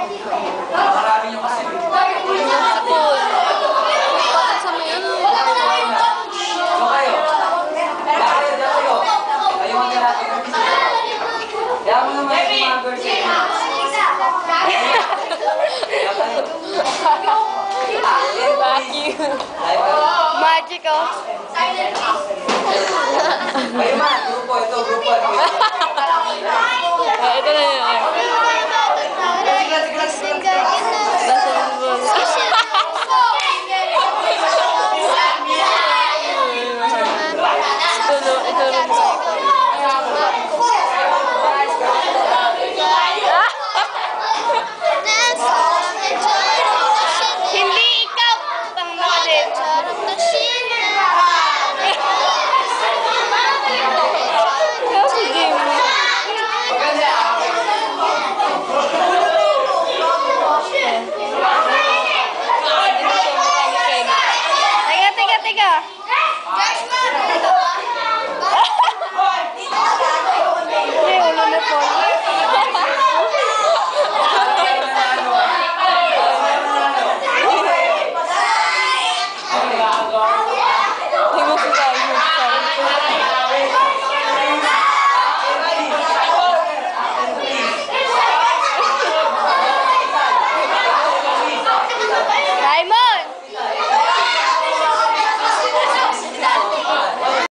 Marami nyo kasi. Sa pool. Sa mo yun? So kayo, bakit na kayo? Kayo ang mo naman yung mga. Magical. Silent. bigger. Yes. Go.